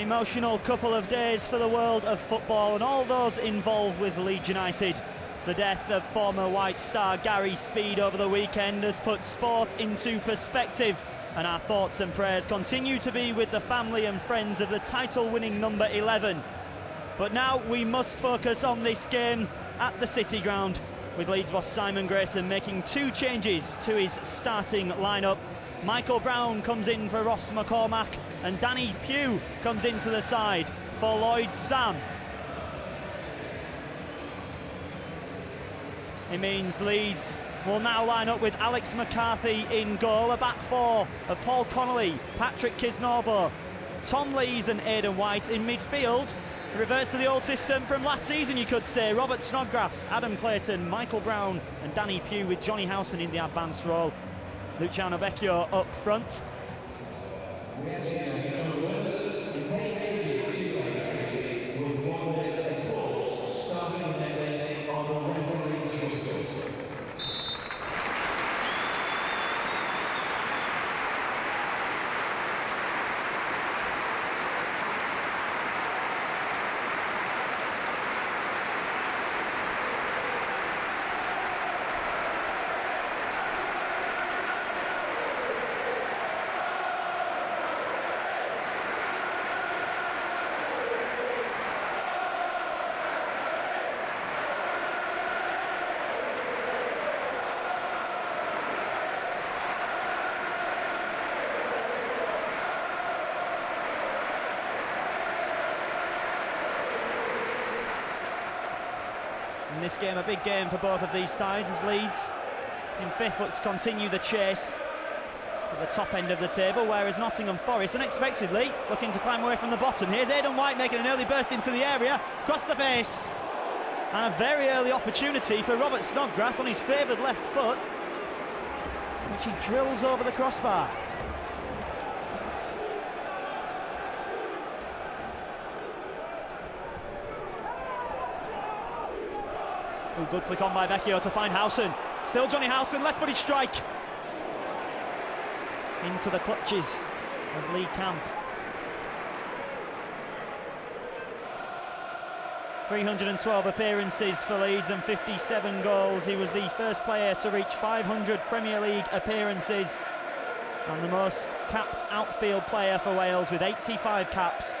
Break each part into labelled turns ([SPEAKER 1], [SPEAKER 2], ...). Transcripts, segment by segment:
[SPEAKER 1] An emotional couple of days for the world of football and all those involved with Leeds United. The death of former White Star Gary Speed over the weekend has put sport into perspective, and our thoughts and prayers continue to be with the family and friends of the title winning number 11. But now we must focus on this game at the City Ground, with Leeds boss Simon Grayson making two changes to his starting lineup. Michael Brown comes in for Ross McCormack, and Danny Pugh comes into the side for Lloyd Sam. It means Leeds will now line up with Alex McCarthy in goal, a back four of Paul Connolly, Patrick Kisnorbo, Tom Lees and Aidan White in midfield. Reverse to the old system from last season, you could say. Robert Snodgrass, Adam Clayton, Michael Brown and Danny Pugh with Jonny Howson in the advanced role. Luciano Becchio up front. In this game, a big game for both of these sides as Leeds in fifth looks to continue the chase at the top end of the table, whereas Nottingham Forest, unexpectedly, looking to climb away from the bottom. Here's Aidan White making an early burst into the area, across the face, and a very early opportunity for Robert Snodgrass on his favoured left foot, which he drills over the crossbar. Ooh, good flick on by Becchio to find Howson. Still Jonny Howson, left-footed strike. Into the clutches of Lee Camp. 312 appearances for Leeds and 57 goals. He was the first player to reach 500 Premier League appearances and the most capped outfield player for Wales with 85 caps.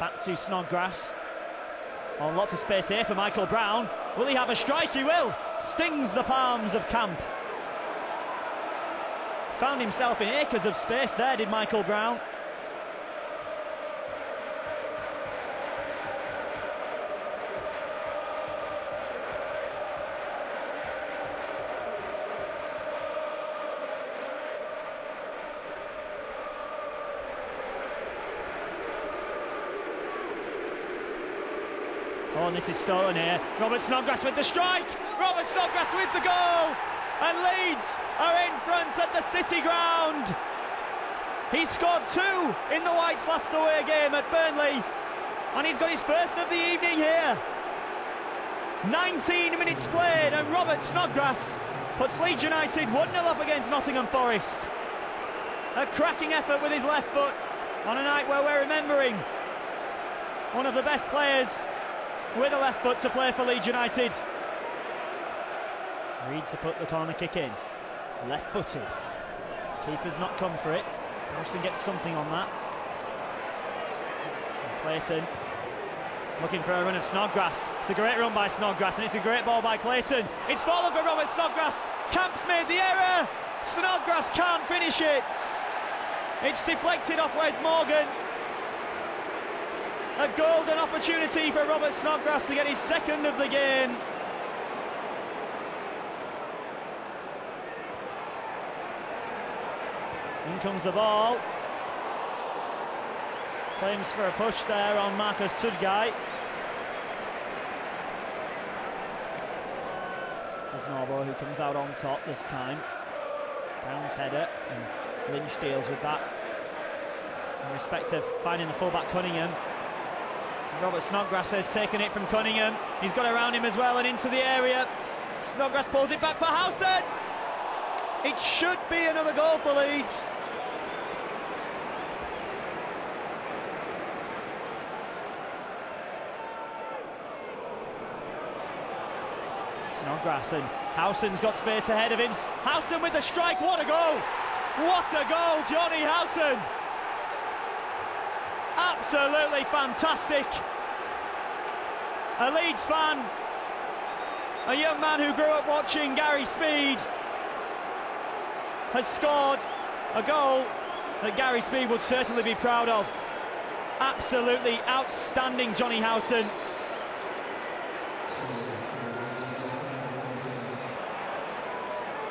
[SPEAKER 1] Back to Snodgrass. On lots of space here for Michael Brown. Will he have a strike? He will. Stings the palms of Camp. Found himself in acres of space there, did Michael Brown. And this is stolen here. Robert Snodgrass with the strike. Robert Snodgrass with the goal. And Leeds are in front at the City Ground. He scored two in the Whites' last away game at Burnley. And he's got his first of the evening here. 19 minutes played, and Robert Snodgrass puts Leeds United 1 0 up against Nottingham Forest. A cracking effort with his left foot on a night where we're remembering one of the best players with a left foot to play for Leeds United. Reid to put the corner kick in. Left footed. Keeper's not come for it. Howson gets something on that. And Clayton looking for a run of Snodgrass. It's a great run by Snodgrass and it's a great ball by Clayton. It's fallen for Robert Snodgrass. Camp's made the error. Snodgrass can't finish it. It's deflected off Wes Morgan. A golden opportunity for Robert Snodgrass to get his second of the game. In comes the ball. Claims for a push there on Marcus Tudgay. Kisnorbo who comes out on top this time. Brown's header and Lynch deals with that. In respect of finding the fullback Cunningham. Robert Snodgrass has taken it from Cunningham. He's got around him as well and into the area. Snodgrass pulls it back for Howson. It should be another goal for Leeds. Snodgrass and Howson's got space ahead of him. Howson with the strike, what a goal! What a goal, Jonny Howson! Absolutely fantastic. A Leeds fan, a young man who grew up watching Gary Speed, has scored a goal that Gary Speed would certainly be proud of. Absolutely outstanding, Jonny Howson.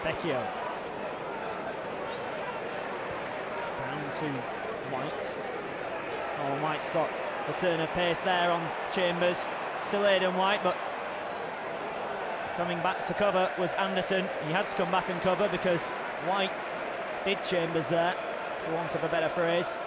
[SPEAKER 1] Becchio. Brown to White. Oh, White's got a turn of pace there on Chambers. Still Aidan White, but coming back to cover was Anderson. He had to come back and cover because White did Chambers there, for want of a better phrase.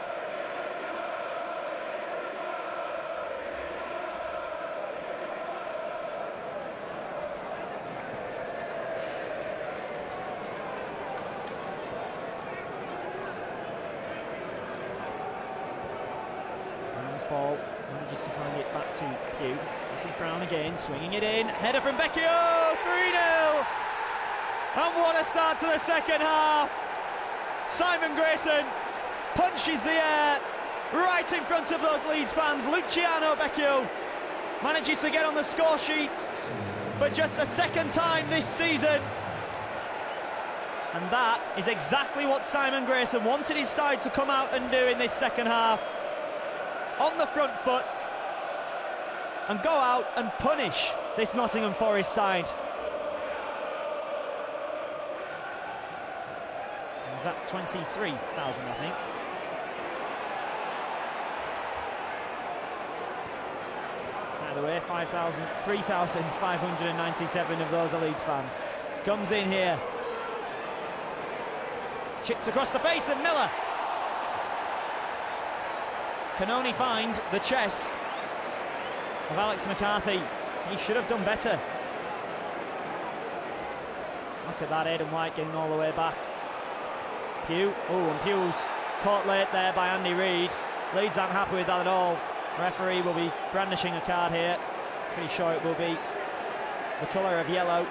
[SPEAKER 1] Ball, manages to find it back to Pugh. This is Brown again, swinging it in. Header from Becchio, 3 0. And what a start to the second half. Simon Grayson punches the air right in front of those Leeds fans. Luciano Becchio manages to get on the score sheet for just the second time this season. And that is exactly what Simon Grayson wanted his side to come out and do in this second half on the front foot and go out and punish this Nottingham Forest side. Was that 23,000, I think? By the way, 5,000, 3,597 of those are Leeds fans. Comes in here. Chips across the face and Miller can only find the chest of Alex McCarthy. He should have done better. Look at that, Aidan White getting all the way back. Pugh, oh, and Pugh's caught late there by Andy Reid. Leeds aren't happy with that at all. Referee will be brandishing a card here. Pretty sure it will be the colour of yellow.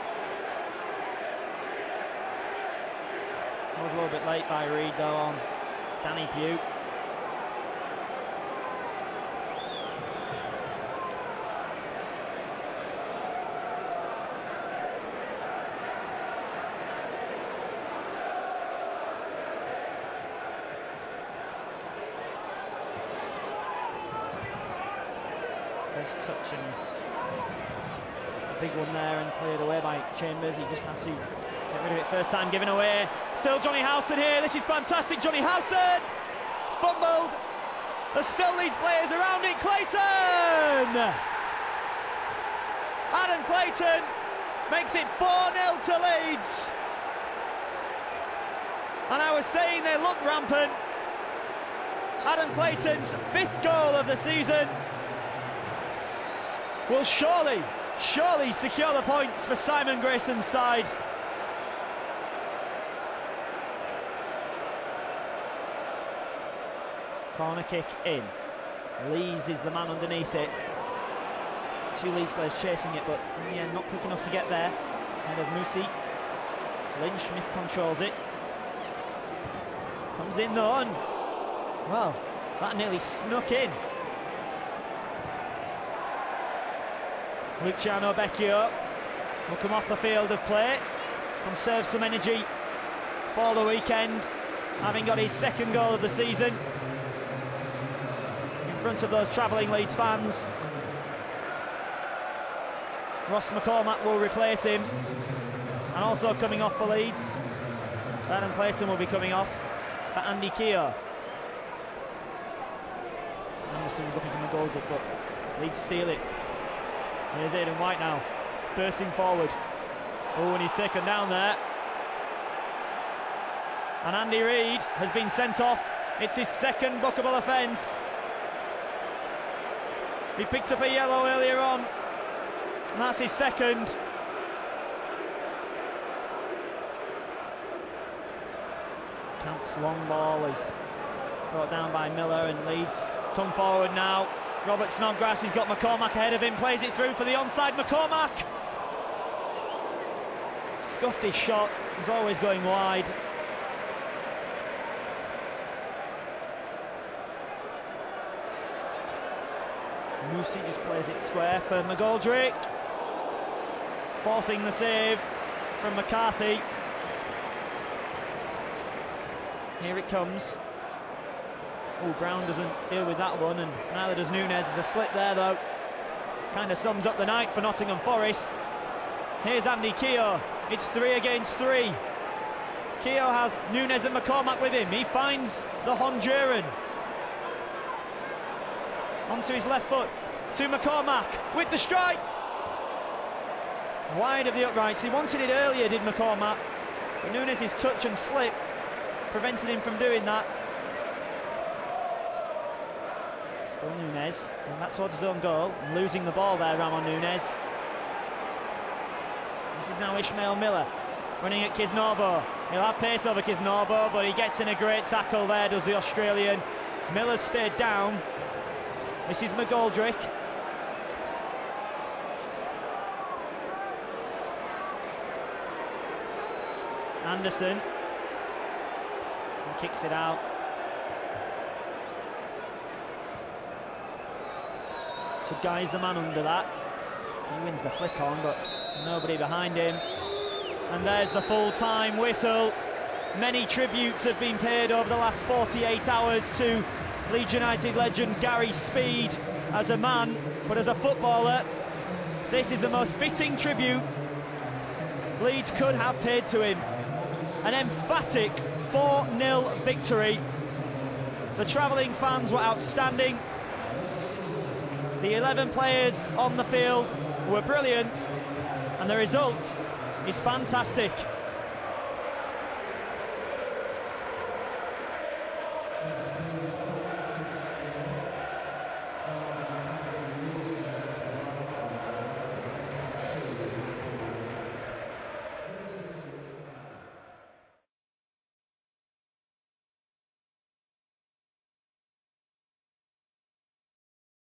[SPEAKER 1] I was a little bit late by Reid though on Danny Pugh. First touch and a big one there and cleared away by Chambers. He just had to get rid of it first time, giving away. Still Jonny Howson here. This is fantastic. Jonny Howson fumbled. There's still Leeds players around it. Clayton! Adam Clayton makes it 4-0 to Leeds. And I was saying they look rampant. Adam Clayton's fifth goal of the season will surely, surely secure the points for Simon Grayson's side. Corner kick in. Lees is the man underneath it. Two Leeds players chasing it, but in the end, not quick enough to get there. Head of Moussi. Lynch miscontrols it. Comes in though, and well, that nearly snuck in. Luciano Becchio will come off the field of play, conserve some energy for the weekend, having got his second goal of the season in front of those travelling Leeds fans. Ross McCormack will replace him, and also coming off for Leeds, Adam Clayton will be coming off for Andy Keogh. Anderson was looking for McGoldrick, but Leeds steal it. Here's Aidan White now, bursting forward. Oh, and he's taken down there. And Andy Reid has been sent off. It's his second bookable offence. He picked up a yellow earlier on, and that's his second. Camp's long ball is brought down by Miller and Leeds come forward now. Robert Snodgrass, he's got McCormack ahead of him, plays it through for the onside McCormack. Scuffed his shot, was always going wide. Moussi just plays it square for McGoldrick. Forcing the save from McCarthy. Here it comes. Oh, Brown doesn't deal with that one, and neither does Núñez. There's a slip there, though. Kind of sums up the night for Nottingham Forest. Here's Andy Keogh. It's three against three. Keogh has Núñez and McCormack with him. He finds the Honduran. Onto his left foot. To McCormack with the strike. Wide of the uprights. He wanted it earlier, did McCormack. But Núñez' touch and slip prevented him from doing that. Still Núñez, and that towards his own goal, losing the ball there, Ramon Núñez. This is now Ishmael Miller, running at Kisnorbo. He'll have pace over Kisnorbo, but he gets in a great tackle there, does the Australian. Miller stayed down. This is McGoldrick. Anderson and kicks it out. So Guy's the man under that. He wins the flick on, but nobody behind him. And there's the full-time whistle. Many tributes have been paid over the last 48 hours to Leeds United legend Gary Speed as a man, but as a footballer, this is the most fitting tribute Leeds could have paid to him. An emphatic 4-0 victory. The travelling fans were outstanding. The 11 players on the field were brilliant, and the result is fantastic.